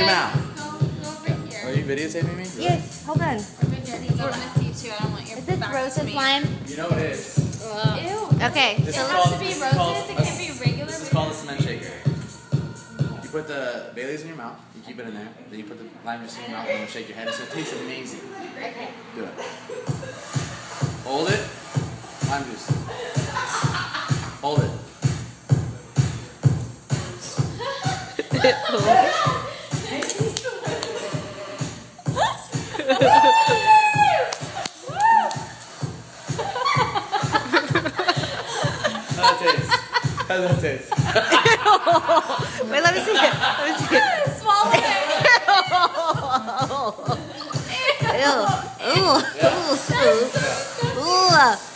your mouth. Go, go. Are you videotaping me? Yes, hold on. Because I want to see too. I don't want your Is this back to Rose's lime? You know it is. Ew. Okay, It This so is has called- to be Rose's. called It can't be regular. This is called a cement shaker. You put the Baileys in your mouth, you keep it in there, then you put the lime juice in your mouth and you shake your head. So it tastes amazing. Okay. Do it. Hold it. Lime juice. Hold it. How does that taste? How wait, let me see it. Let me see it. Swallow it. Ew. Ooh. Ooh. Ooh. Ooh.